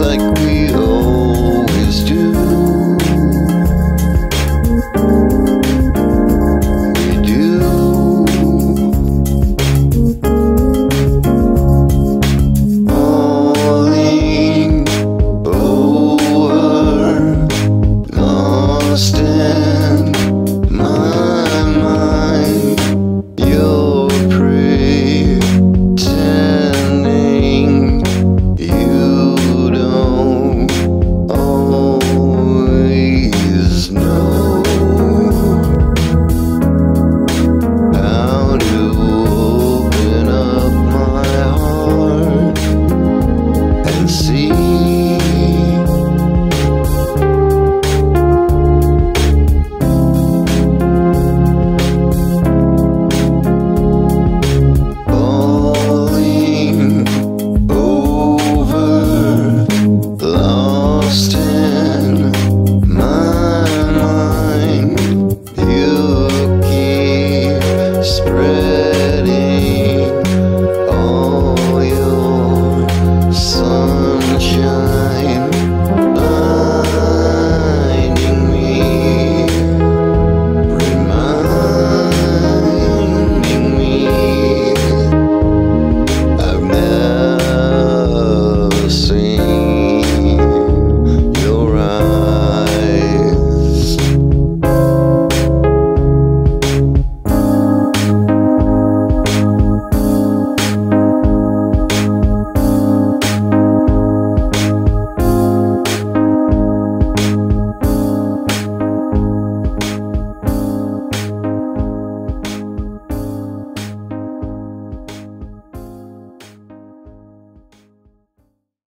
like we always do.